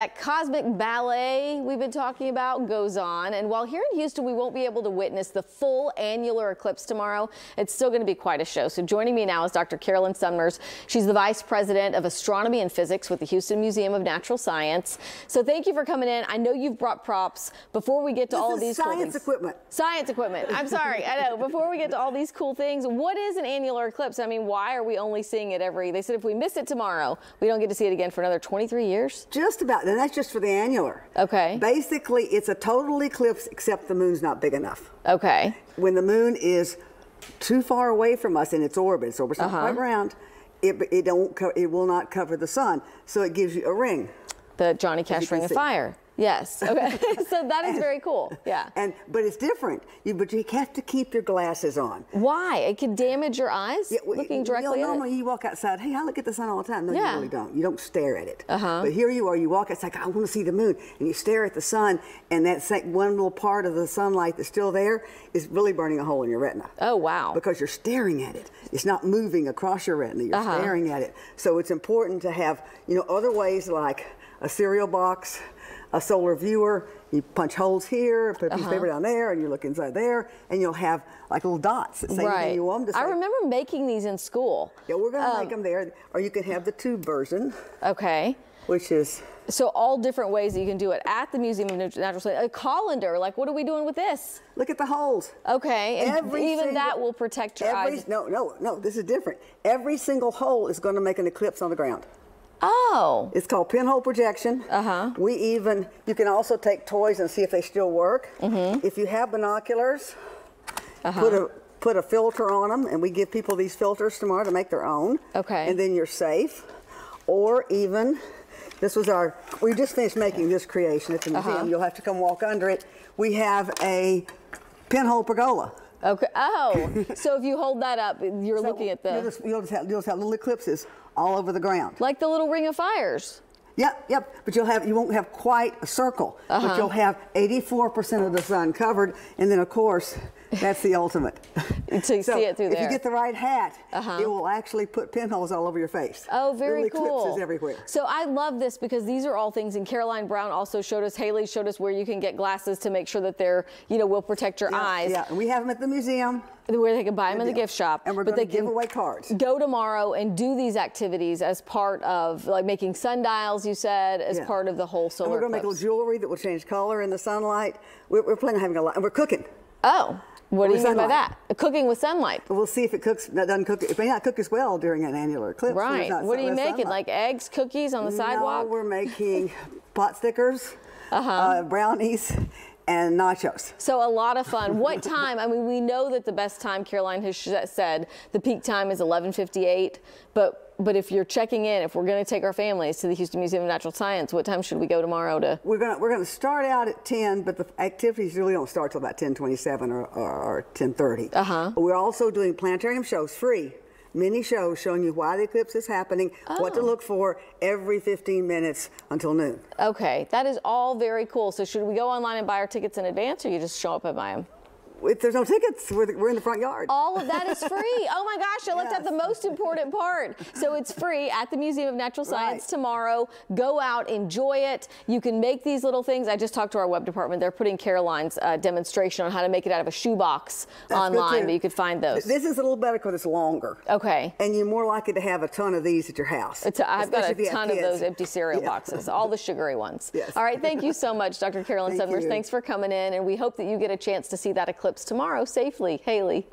That cosmic ballet we've been talking about goes on, and while here in Houston we won't be able to witness the full annular eclipse tomorrow, it's still going to be quite a show. So joining me now is Dr. Carolyn Sumners. She's the Vice President of Astronomy and Physics with the Houston Museum of Natural Science. So thank you for coming in. I know you've brought props. Before we get to this all of these science cool things, equipment. Science equipment. I'm sorry. I know. Before we get to all these cool things, what is an annular eclipse? I mean, why are we only seeing it every? They said if we miss it tomorrow, we don't get to see it again for another 23 years. Just about, and that's just for the annular. Okay. Basically, it's a total eclipse except the moon's not big enough. Okay. When the moon is too far away from us in its orbit, its orbit's uh -huh. not quite round, it, it, don't it will not cover the sun, so it gives you a ring. The Johnny Cash Ring of Fire. Yes. Okay. so that is very cool. Yeah. And but it's different. You but you have to keep your glasses on. Why? It can damage your eyes. Yeah, looking directly you know, normally you walk outside. Hey, I look at the sun all the time. No, yeah. you really don't. You don't stare at it. Uh huh. But here you are. You walk outside. I want to see the moon, and you stare at the sun, and that one little part of the sunlight that's still there is really burning a hole in your retina. Oh wow. Because you're staring at it. It's not moving across your retina. You're uh -huh. staring at it. So it's important to have you know other ways like a cereal box a solar viewer. You punch holes here, put a piece uh -huh. of paper down there, and you look inside there, and you'll have like little dots that say right. you want them to say. I remember making these in school. Yeah, we're going to um, make them there, or you can have the tube version. Okay. Which is so all different ways that you can do it at the Museum of Natural Science. A colander, like what are we doing with this? Look at the holes. Okay, every even single, that will protect your every, eyes. No, no, no, this is different. Every single hole is going to make an eclipse on the ground. Oh. It's called pinhole projection. Uh-huh. We even, you can also take toys and see if they still work. Mm -hmm. If you have binoculars, uh -huh. put a put a filter on them, and we give people these filters tomorrow to make their own. Okay. And then you're safe. Or even, this was our, we just finished making this creation at the museum. Uh -huh. You'll have to come walk under it. We have a pinhole pergola. Okay. Oh, so if you hold that up, you're so looking at the. You'll just, you'll, just have, you'll just have little eclipses all over the ground. Like the little ring of fires. Yep, yep. But you'll have you won't have quite a circle, uh -huh. but uh-huh. you'll have 84% of the sun covered, and then of course that's the ultimate. to so see it through if there. you get the right hat, uh -huh. it will actually put pinholes all over your face. Oh, very Little cool. eclipses everywhere. So I love this because these are all things, and Caroline Brown also showed us, Haley showed us where you can get glasses to make sure that they're, you know, will protect your yeah, eyes. Yeah, and we have them at the museum. Where they can buy them in the gift shop. And we're going to give away cards. Go tomorrow and do these activities as part of, like making sundials, you said, as yeah. part of the whole solar And we're going to make little jewelry that will change color in the sunlight. We're, we're planning on having a lot, and we're cooking. Oh. What do you mean by that? Cooking with sunlight. We'll see if it cooks. That doesn't cook. It may not cook as well during an annular eclipse. Right. What are you making? Sunlight. Like eggs, cookies on the no, sidewalk? we're making pot stickers, uh-huh. uh, brownies, and nachos. So a lot of fun. What time? I mean, we know that the best time, Caroline has said, the peak time is 11:58. But but if you're checking in, if we're going to take our families to the Houston Museum of Natural Science, what time should we go tomorrow to? We're going to we're going to start out at 10, but the activities really don't start till about 10:27 or, or, or 10:30. Uh huh. We're also doing planetarium shows free mini shows showing you why the eclipse is happening, oh. what to oh. look for every 15 minutes until noon. Okay, that is all very cool. So should we go online and buy our tickets in advance or you just show up and buy them? If there's no tickets, we're, we're, in the front yard. All of that is free. oh my gosh, I left yes. out the most important part. So it's free at the Museum of Natural Science right. tomorrow. Go out, enjoy it. You can make these little things. I just talked to our web department. They're putting Caroline's uh, demonstration on how to make it out of a shoebox online, but you could find those. This is a little better because it's longer. Okay. And you're more likely to have a ton of these at your house. i I've got a ton of those empty cereal yeah. boxes, all the sugary ones. Yes. All right, thank you so much, Dr. Carolyn Thank Sumners. Thanks for coming in, and we hope that you get a chance to see that eclipse tomorrow safely. Haley.